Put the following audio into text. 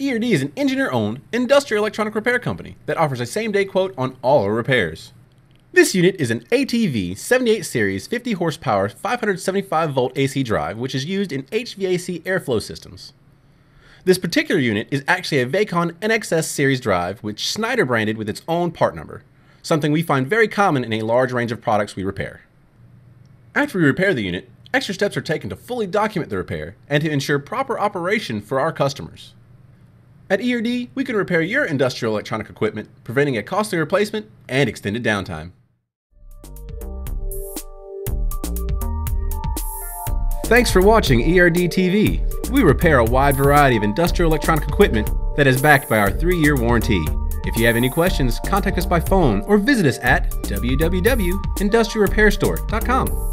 ERD is an engineer owned industrial electronic repair company that offers a same day quote on all our repairs. This unit is an ATV 78 series 50 horsepower 575 volt AC drive which is used in HVAC airflow systems. This particular unit is actually a Vacon NXS series drive which Schneider branded with its own part number, something we find very common in a large range of products we repair. After we repair the unit, extra steps are taken to fully document the repair and to ensure proper operation for our customers. At ERD, we can repair your industrial electronic equipment, preventing a costly replacement and extended downtime. Thanks for watching ERD TV. We repair a wide variety of industrial electronic equipment that is backed by our three year warranty. If you have any questions, contact us by phone or visit us at www.industrialrepairstore.com.